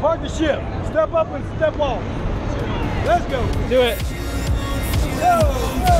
Partnership. Step up and step off. Let's go. Do it. Go, go.